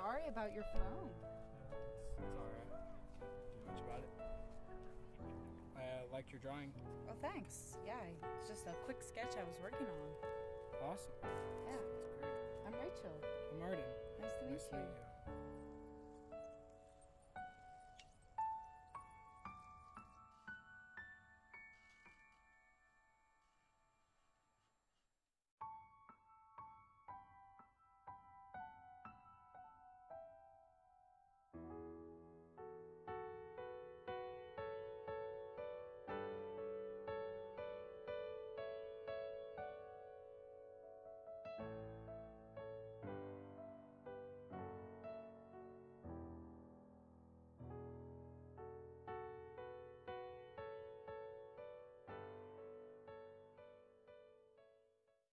sorry about your phone. It's, alright. Do much about it. I uh, liked your drawing. Oh, thanks. Yeah, it's just a quick sketch I was working on. Awesome. Yeah, That's great. I'm Rachel. I'm Martin. Nice to meet Nice to meet you.